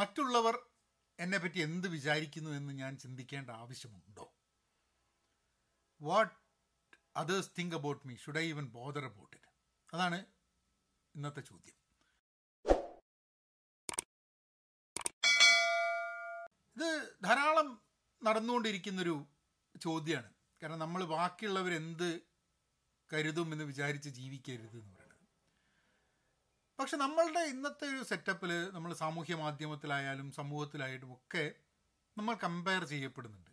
മറ്റുള്ളവർ എന്നെപ്പറ്റി എന്ത് വിചാരിക്കുന്നു എന്ന് ഞാൻ ചിന്തിക്കേണ്ട ആവശ്യമുണ്ടോ? What others think about me should I even bother about it അതാണ് ഇന്നത്തെ ചോദ്യം. ഇത് ധാരാളം നടന്നുകൊണ്ടിരിക്കുന്നൊരു ചോദ്യമാണ്. കാരണം നമ്മൾ ബാക്കിയുള്ളവരെന്ത് കരുതും എന്ന് വിചാരിച്ച് ജീവിക്കരുത് എന്ന് പറയുന്നത്. പക്ഷെ നമ്മളുടെ ഇന്നത്തെ ഒരു സെറ്റപ്പിൽ നമ്മൾ സാമൂഹ്യ മാധ്യമത്തിലായാലും സമൂഹത്തിലായിട്ടും ഒക്കെ നമ്മൾ കമ്പയർ ചെയ്യപ്പെടുന്നുണ്ട്.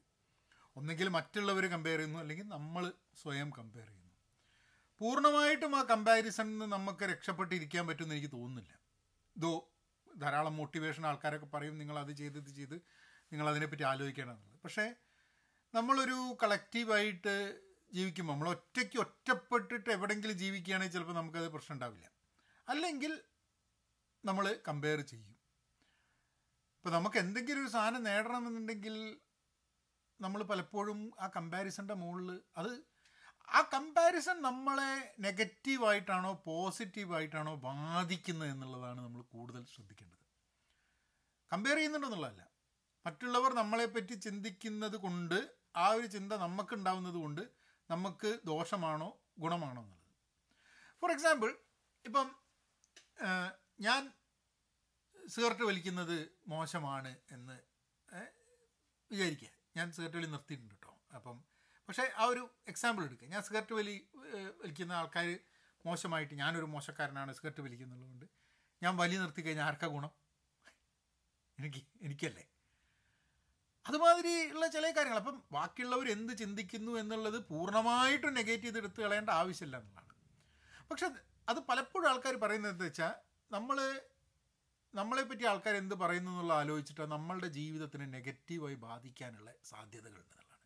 ഒന്നെങ്കിൽ മറ്റുള്ളവർ കമ്പയർ ചെയ്യുന്നു അല്ലെങ്കിൽ നമ്മൾ സ്വയം കമ്പയർ ചെയ്യുന്നു. പൂർണമായിട്ടും ആ കമ്പാരിസണിൽ നിന്ന് നമുക്ക് രക്ഷപ്പെട്ടിരിക്കാൻ പറ്റുമെന്ന് എനിക്ക് തോന്നുന്നില്ല. ഇതോ ധാരാളം മോട്ടിവേഷൻ ആൾക്കാരൊക്കെ പറയും നിങ്ങൾ അത് ചെയ്ത് ഇത് ചെയ്ത് നിങ്ങൾ അതിനെപ്പറ്റി ആലോചിക്കണമെന്നുള്ളത് പക്ഷേ നമ്മളൊരു കളക്റ്റീവായിട്ട് ജീവിക്കുമ്പോൾ നമ്മൾ ഒറ്റയ്ക്ക് ഒറ്റപ്പെട്ടിട്ട് എവിടെയെങ്കിലും ജീവിക്കുകയാണെങ്കിൽ ചിലപ്പോൾ നമുക്കത് പ്രശ്നം ഉണ്ടാവില്ല. അല്ലെങ്കിൽ നമ്മൾ കമ്പയർ ചെയ്യും. ഇപ്പോൾ നമുക്ക് എന്തെങ്കിലും ഒരു സാധനം നേടണമെന്നുണ്ടെങ്കിൽ നമ്മൾ പലപ്പോഴും ആ കമ്പാരിസന്റെ മുകളിൽ അത് ആ കമ്പാരിസൺ നമ്മളെ നെഗറ്റീവായിട്ടാണോ പോസിറ്റീവായിട്ടാണോ ബാധിക്കുന്നത് എന്നുള്ളതാണ് നമ്മൾ കൂടുതൽ ശ്രദ്ധിക്കേണ്ടത്. കമ്പയർ ചെയ്യുന്നുണ്ടെന്നുള്ളതല്ല. മറ്റുള്ളവർ നമ്മളെപ്പറ്റി ചിന്തിക്കുന്നത് കൊണ്ട് ആ ഒരു ചിന്ത നമുക്കുണ്ടാവുന്നത് കൊണ്ട് നമുക്ക് ദോഷമാണോ ഗുണമാണോ എന്നുള്ളത്. ഫോർ എക്സാമ്പിൾ ഇപ്പം ഞാൻ സിഗരറ്റ് വലിക്കുന്നത് മോശമാണ് എന്ന് വിചാരിക്കുക. ഞാൻ സിഗരറ്റ് വലി നിർത്തിയിട്ടുണ്ട് കേട്ടോ അപ്പം പക്ഷേ ആ ഒരു എക്സാമ്പിൾ എടുക്കുക. ഞാൻ സിഗരറ്റ് വലി വലിക്കുന്ന ആൾക്കാർ മോശമായിട്ട് ഞാനൊരു മോശക്കാരനാണ് സിഗരറ്റ് വലിക്കുന്നുള്ളതുകൊണ്ട് ഞാൻ വലി നിർത്തി കഴിഞ്ഞാൽ ആർക്കാ ഗുണം? എനിക്ക് എനിക്കല്ലേ. അതുമാതിരി ഉള്ള ചില കാര്യങ്ങൾ. അപ്പം ബാക്കിയുള്ളവർ എന്ത് ചിന്തിക്കുന്നു എന്നുള്ളത് പൂർണമായിട്ടും നെഗറ്റീവ് ചെയ്ത് എടുത്ത് കളയേണ്ട ആവശ്യമില്ല എന്നുള്ളതാണ്. പക്ഷെ അത് പലപ്പോഴും ആൾക്കാർ പറയുന്നത് എന്താ വെച്ചാൽ നമ്മൾ നമ്മളെപ്പറ്റി ആൾക്കാർ എന്ത് പറയുന്നു എന്നുള്ള ആലോചിച്ചിട്ട് നമ്മളുടെ ജീവിതത്തിന് നെഗറ്റീവായി ബാധിക്കാനുള്ള സാധ്യതകൾ എന്നുള്ളതാണ്.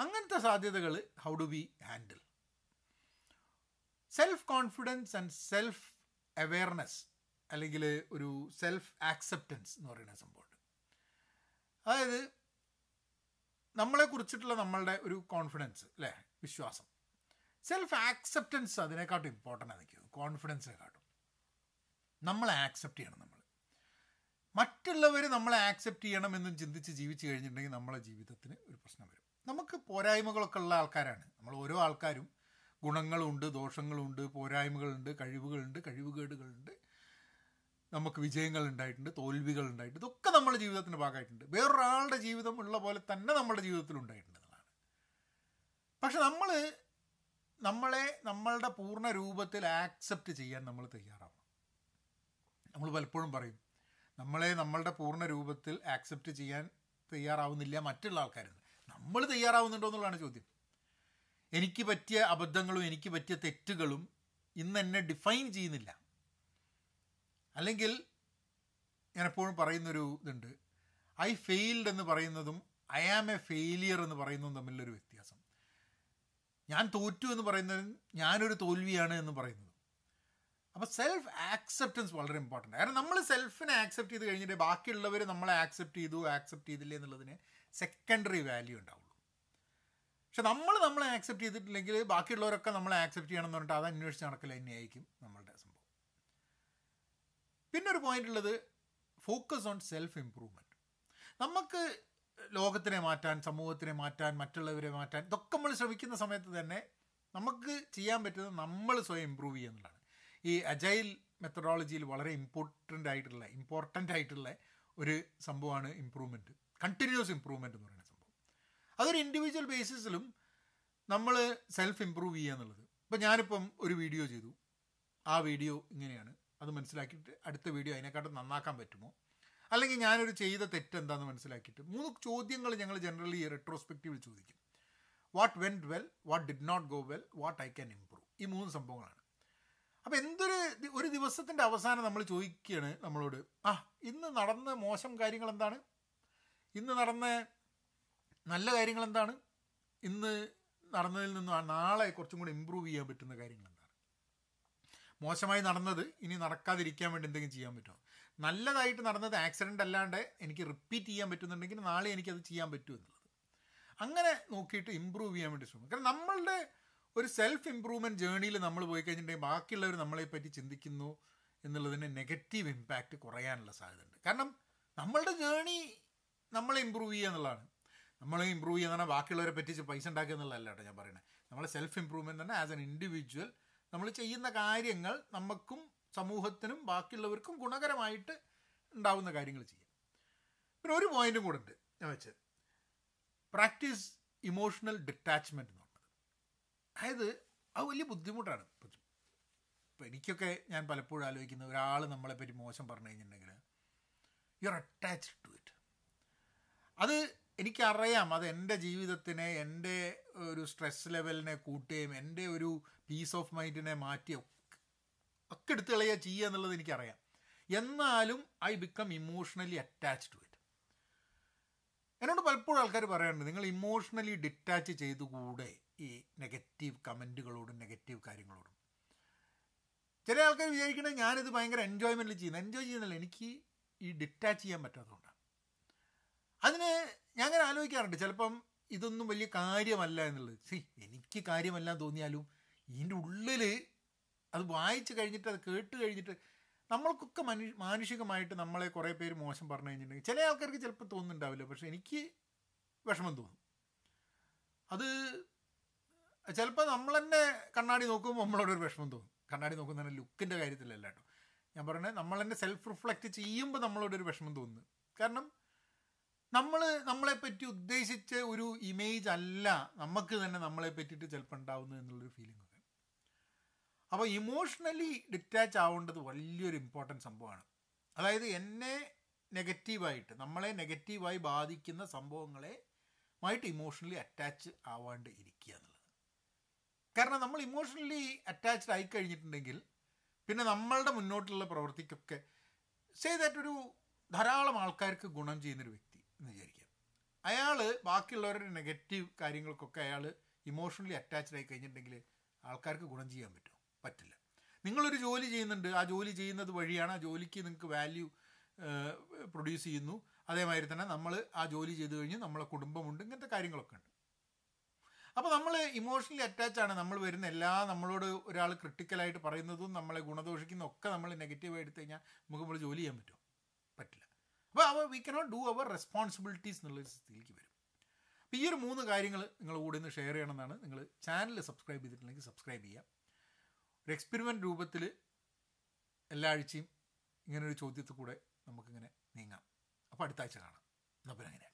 അങ്ങനത്തെ സാധ്യതകൾ how do we handle self confidence and self awareness അല്ലെങ്കിൽ ഒരു സെൽഫ് ആക്സെപ്റ്റൻസ് എന്ന് പറയുന്ന സംഭവമുണ്ട്. അതായത് നമ്മളെ കുറിച്ചിട്ടുള്ള നമ്മളുടെ ഒരു കോൺഫിഡൻസ് അല്ലേ? വിശ്വാസം. സെൽഫ് ആക്സെപ്റ്റൻസ് അതിനെക്കാട്ടും ഇമ്പോർട്ടന്റ് ആണ് എനിക്ക് കോൺഫിഡൻസിനെക്കാട്ടും നമ്മളെ ആക്സെപ്റ്റ് ചെയ്യണം നമ്മൾ. മറ്റുള്ളവർ നമ്മളെ ആക്സെപ്റ്റ് ചെയ്യണം എന്നും ചിന്തിച്ച് ജീവിച്ചു കഴിഞ്ഞിട്ടുണ്ടെങ്കിൽ നമ്മളെ ജീവിതത്തിന് ഒരു പ്രശ്നം വരും. നമുക്ക് പോരായ്മകളൊക്കെ ഉള്ള ആൾക്കാരാണ്. നമ്മൾ ഓരോ ആൾക്കാരും ഗുണങ്ങളുണ്ട് ദോഷങ്ങളുണ്ട് പോരായ്മകളുണ്ട് കഴിവുകളുണ്ട് കഴിവുകേടുകളുണ്ട്. നമുക്ക് വിജയങ്ങൾ ഉണ്ടായിട്ടുണ്ട് തോൽവികൾ ഉണ്ടായിട്ടുണ്ട് ഇതൊക്കെ നമ്മുടെ ജീവിതത്തിന്റെ ഭാഗമായിട്ടുണ്ട്. വേറൊരാളുടെ ജീവിതം ഉള്ള പോലെ തന്നെ നമ്മുടെ ജീവിതത്തിൽ ഉണ്ടായിട്ടുണ്ട് എന്നുള്ളതാണ്. പക്ഷെ നമ്മൾ നമ്മളെ നമ്മളുടെ പൂർണ രൂപത്തിൽ ആക്സെപ്റ്റ് ചെയ്യാൻ നമ്മൾ തയ്യാറാവണം. നമ്മൾ പലപ്പോഴും പറയും നമ്മളെ നമ്മളുടെ പൂർണ രൂപത്തിൽ ആക്സെപ്റ്റ് ചെയ്യാൻ തയ്യാറാവുന്നില്ല മറ്റുള്ള ആൾക്കാരുണ്ട് നമ്മൾ തയ്യാറാവുന്നുണ്ടോ എന്നുള്ളതാണ് ചോദ്യം. എനിക്ക് പറ്റിയ അബദ്ധങ്ങളും എനിക്ക് പറ്റിയ തെറ്റുകളും ഇന്ന് എന്നെ ഡിഫൈൻ ചെയ്യുന്നില്ല. അല്ലെങ്കിൽ ഞാൻ എപ്പോഴും പറയുന്നൊരു ഇതുണ്ട് ഐ ഫെയിൽഡ് എന്ന് പറയുന്നതും ഐ ആം എ ഫെയിലിയർ എന്ന് പറയുന്നതും തമ്മിലൊരു വ്യത്യാസം. ഞാൻ തോറ്റു എന്ന് പറയുന്നതും ഞാനൊരു തോൽവിയാണ് എന്ന് പറയുന്നതും. അപ്പോൾ സെൽഫ് ആക്സെപ്റ്റൻസ് വളരെ ഇമ്പോർട്ടന്റ് കാരണം നമ്മൾ സെൽഫിനെ ആക്സെപ്റ്റ് ചെയ്ത് കഴിഞ്ഞിട്ട് ബാക്കിയുള്ളവർ നമ്മളെ ആക്സെപ്റ്റ് ചെയ്തു ആക്സെപ്റ്റ് ചെയ്തില്ലേ എന്നുള്ളതിന് സെക്കൻഡറി വാല്യൂ ഉണ്ടാവുള്ളൂ. പക്ഷെ നമ്മൾ നമ്മളെ ആക്സെപ്റ്റ് ചെയ്തിട്ടില്ലെങ്കിൽ ബാക്കിയുള്ളവരൊക്കെ നമ്മളെ ആക്സെപ്റ്റ് ചെയ്യണം എന്ന് പറഞ്ഞിട്ട് അത് അന്വേഷിച്ച് നടക്കൽ തന്നെയായിരിക്കും നമ്മളുടെ സംഭവം. പിന്നൊരു പോയിന്റ് ഉള്ളത് ഫോക്കസ് ഓൺ സെൽഫ് ഇമ്പ്രൂവ്മെന്റ് നമുക്ക് ലോകത്തിനെ മാറ്റാൻ സമൂഹത്തിനെ മാറ്റാൻ മറ്റുള്ളവരെ മാറ്റാൻ ഇതൊക്കെ നമ്മൾ ശ്രമിക്കുന്ന സമയത്ത് തന്നെ നമുക്ക് ചെയ്യാൻ പറ്റുന്നത് നമ്മൾ സ്വയം ഇമ്പ്രൂവ് ചെയ്യുക എന്നുള്ളതാണ്. ഈ അജൈൽ മെത്തഡോളജിയിൽ വളരെ ഇമ്പോർട്ടന്റ് ആയിട്ടുള്ള ഇമ്പോർട്ടന്റ് ആയിട്ടുള്ള ഒരു സംഭവമാണ് ഇമ്പ്രൂവ്മെന്റ് കണ്ടിന്യൂസ് ഇമ്പ്രൂവ്മെന്റ് എന്ന് പറയുന്ന സംഭവം. അതൊരു ഇൻഡിവിജ്വൽ ബേസിസിലും നമ്മൾ സെൽഫ് ഇമ്പ്രൂവ് ചെയ്യുക എന്നുള്ളത്. ഇപ്പം ഞാനിപ്പം ഒരു വീഡിയോ ചെയ്തു. ആ വീഡിയോ ഇങ്ങനെയാണ്. അത് മനസ്സിലാക്കിയിട്ട് അടുത്ത വീഡിയോ അതിനെക്കാട്ടും നന്നാക്കാൻ പറ്റുമോ? അല്ലെങ്കിൽ ഞാനൊരു ചെയ്ത തെറ്റ് എന്താണെന്ന് മനസ്സിലാക്കിയിട്ട് മൂന്ന് ചോദ്യങ്ങൾ ഞങ്ങൾ ജനറലി റെട്രോസ്പെക്റ്റീവിൽ ചോദിക്കും. What went well what did not go well what I can improve ഈ മൂന്ന് സംഭവങ്ങളാണ്. അപ്പോൾ എന്തൊരു ഒരു ദിവസത്തിന്റെ അവസാനം നമ്മൾ ചോദിക്കുകയാണ് നമ്മളോട് ആ ഇന്ന് നടന്ന മോശം കാര്യങ്ങൾ എന്താണ്? ഇന്ന് നടന്ന നല്ല കാര്യങ്ങൾ എന്താണ്? ഇന്ന് നടന്നതിൽ നിന്നും നാളെ കുറച്ചും കൂടി ഇമ്പ്രൂവ് ചെയ്യാൻ പറ്റുന്ന കാര്യങ്ങൾ എന്താണ്? മോശമായി നടന്നത് ഇനി നടക്കാതിരിക്കാൻ വേണ്ടി എന്തെങ്കിലും ചെയ്യാൻ പറ്റുമോ? നല്ലതായിട്ട് നടന്നത് ആക്സിഡന്റ് അല്ലാണ്ട് എനിക്ക് റിപ്പീറ്റ് ചെയ്യാൻ പറ്റുന്നുണ്ടെങ്കിൽ നാളെ എനിക്കത് ചെയ്യാൻ പറ്റും എന്നുള്ളത്. അങ്ങനെ നോക്കിയിട്ട് ഇമ്പ്രൂവ് ചെയ്യാൻ വേണ്ടി ശ്രമിക്കും. കാരണം നമ്മളുടെ ഒരു സെൽഫ് ഇമ്പ്രൂവ്മെന്റ് ജേണിയിൽ നമ്മൾ പോയി കഴിഞ്ഞിട്ടുണ്ടെങ്കിൽ ബാക്കിയുള്ളവർ നമ്മളെ പറ്റി ചിന്തിക്കുന്നു എന്നുള്ളതിന് നെഗറ്റീവ് ഇമ്പാക്റ്റ് കുറയാനുള്ള സാധ്യതയുണ്ട്. കാരണം നമ്മളുടെ ജേണി നമ്മളെ ഇമ്പ്രൂവ് ചെയ്യുക എന്നുള്ളതാണ്. നമ്മളെ ഇമ്പ്രൂവ് ചെയ്യുക എന്ന് പറഞ്ഞാൽ ബാക്കിയുള്ളവരെ പറ്റിച്ച് പൈസ ഉണ്ടാക്കുക എന്നുള്ളതല്ല കേട്ടോ ഞാൻ പറയുന്നത്. നമ്മളെ സെൽഫ് ഇമ്പ്രൂവ്മെന്റ് തന്നെ ആസ് എൻ ഇൻഡിവിജ്വൽ നമ്മൾ ചെയ്യുന്ന കാര്യങ്ങൾ നമുക്കും സമൂഹത്തിനും ബാക്കിയുള്ളവർക്കും ഗുണകരമായിട്ട് ഉണ്ടാവുന്ന കാര്യങ്ങൾ ചെയ്യാം. പിന്നെ ഒരു പോയിന്റും കൂടെ ഉണ്ട്. ഞാൻ വെച്ച് പ്രാക്ടീസ് ഇമോഷണൽ ഡിറ്റാച്ച്മെന്റ് പറഞ്ഞത്. അതായത് അത് വലിയ ബുദ്ധിമുട്ടാണ്. ഇപ്പം എനിക്കൊക്കെ ഞാൻ പലപ്പോഴും ആലോചിക്കുന്ന ഒരാൾ നമ്മളെപ്പറ്റി മോശം പറഞ്ഞു കഴിഞ്ഞിട്ടുണ്ടെങ്കിൽ you are attached to it അത് എനിക്കറിയാം. അത് എന്റെ ജീവിതത്തിനെ എന്റെ ഒരു സ്ട്രെസ് ലെവലിനെ കൂട്ടുകയും എന്റെ ഒരു പീസ് ഓഫ് മൈൻഡിനെ മാറ്റിയും ഒക്കെ എടുത്ത് കളയുക ചെയ്യുക എന്നുള്ളത് എനിക്കറിയാം. എന്നാലും I become emotionally attach to it എന്നോട് പലപ്പോഴും ആൾക്കാർ പറയാറുണ്ട് നിങ്ങൾ ഇമോഷണലി ഡിറ്റാച്ച് ചെയ്തുകൂടെ ഈ നെഗറ്റീവ് കമന്റുകളോടും നെഗറ്റീവ് കാര്യങ്ങളോടും? ചില ആൾക്കാർ വിചാരിക്കണേ ഞാനിത് ഭയങ്കര എൻജോയ്മെന്റിൽ ചെയ്യുന്നത്. എൻജോയ് ചെയ്യുന്നില്ല എനിക്ക് ഈ ഡിറ്റാച്ച് ചെയ്യാൻ പറ്റാത്തതുകൊണ്ടാണ്. അതിന് ഞാൻ അങ്ങനെ ആലോചിക്കാറുണ്ട് ചിലപ്പം ഇതൊന്നും വലിയ കാര്യമല്ല എന്നുള്ളത്. സി എനിക്ക് കാര്യമല്ല തോന്നിയാലും ഇതിന്റെ ഉള്ളിൽ അത് വായിച്ചു കഴിഞ്ഞിട്ട് അത് കേട്ട് കഴിഞ്ഞിട്ട് നമ്മൾക്കൊക്കെ മനു മാനുഷികമായിട്ട് നമ്മളെ കുറേ പേര് മോശം പറഞ്ഞു കഴിഞ്ഞിട്ടുണ്ടെങ്കിൽ ചില ആൾക്കാർക്ക് ചിലപ്പോൾ തോന്നുന്നുണ്ടാവില്ല. പക്ഷെ എനിക്ക് വിഷമം തോന്നും. അത് ചിലപ്പോൾ നമ്മൾ തന്നെ കണ്ണാടി നോക്കുമ്പോൾ നമ്മളോടൊരു വിഷമം തോന്നും. കണ്ണാടി നോക്കുന്ന ലുക്കിന്റെ കാര്യത്തിലല്ല കേട്ടോ. ഞാൻ പറഞ്ഞത് നമ്മൾ തന്നെ സെൽഫ് റിഫ്ലക്റ്റ് ചെയ്യുമ്പോൾ നമ്മളോടൊരു വിഷമം തോന്നുന്നു. കാരണം നമ്മൾ നമ്മളെ പറ്റി ഉദ്ദേശിച്ച ഒരു ഇമേജ് അല്ല നമുക്ക് തന്നെ നമ്മളെ പറ്റിയിട്ട് ചിലപ്പോൾ ഉണ്ടാവുന്നത് എന്നുള്ളൊരു ഫീലിംഗ് അപ്പോൾ ഇമോഷണലി ഡിറ്റാച്ച് ആവേണ്ടത് വലിയൊരു ഇമ്പോർട്ടന്റ് സംഭവമാണ്. അതായത് എന്നെ നെഗറ്റീവായിട്ട് നമ്മളെ നെഗറ്റീവായി ബാധിക്കുന്ന സംഭവങ്ങളെ മായിട്ട് ഇമോഷണലി അറ്റാച്ച് ആവാണ്ട് ഇരിക്കുക എന്നുള്ളത്. കാരണം നമ്മൾ ഇമോഷണലി അറ്റാച്ച്ഡ് ആയി കഴിഞ്ഞിട്ടുണ്ടെങ്കിൽ പിന്നെ നമ്മളുടെ മുന്നോട്ടുള്ള പ്രവൃത്തിക്കൊക്കെ ചെയ്തിട്ടൊരു ധാരാളം ആൾക്കാർക്ക് ഗുണം ചെയ്യുന്നൊരു വ്യക്തി എന്ന് വിചാരിക്കുക. അയാൾ ബാക്കിയുള്ളവരുടെ നെഗറ്റീവ് കാര്യങ്ങൾക്കൊക്കെ അയാൾ ഇമോഷണലി അറ്റാച്ച്ഡ് ആയി കഴിഞ്ഞിട്ടുണ്ടെങ്കിൽ ആൾക്കാർക്ക് ഗുണം ചെയ്യാൻ പറ്റുമോ? പറ്റില്ല. നിങ്ങളൊരു ജോലി ചെയ്യുന്നുണ്ട് ആ ജോലി ചെയ്യുന്നത് വഴിയാണ് ആ ജോലിക്ക് നിങ്ങൾക്ക് വാല്യൂ പ്രൊഡ്യൂസ് ചെയ്യുന്നു. അതേമാതിരി തന്നെ നമ്മൾ ആ ജോലി ചെയ്ത് കഴിഞ്ഞ് നമ്മളെ കുടുംബമുണ്ട് ഇങ്ങനത്തെ കാര്യങ്ങളൊക്കെ ഉണ്ട്. അപ്പോൾ നമ്മൾ ഇമോഷണലി അറ്റാച്ച് ആണ് നമ്മൾ വരുന്ന എല്ലാ നമ്മളോട് ഒരാൾ ക്രിട്ടിക്കലായിട്ട് പറയുന്നതും നമ്മളെ ഗുണദോഷിക്കുന്ന ഒക്കെ നമ്മൾ നെഗറ്റീവ് എടുത്തു കഴിഞ്ഞാൽ നമുക്ക് നമ്മൾ ജോലി ചെയ്യാൻ പറ്റുമോ? പറ്റില്ല. അപ്പോൾ അവ we cannot do our responsibilities എന്നുള്ള സ്ഥിതിക്ക് വരും. അപ്പോൾ ഈ ഒരു മൂന്ന് കാര്യങ്ങൾ നിങ്ങൾ കൂടെ ഒന്ന് ഷെയർ ചെയ്യണമെന്നാണ് നിങ്ങൾ ചാനൽ സബ്സ്ക്രൈബ് ചെയ്തിട്ടുണ്ടെങ്കിൽ സബ്സ്ക്രൈബ് ചെയ്യാം ഒരു എക്സ്പെരിമെന്റ് രൂപത്തിൽ എല്ലാ ആഴ്ചയും ഇങ്ങനൊരു ചോദ്യത്തിൽ കൂടെ നമുക്കിങ്ങനെ നീങ്ങാം. അപ്പോൾ അടുത്ത ആഴ്ച കാണാം. പിന്നെ അങ്ങനെ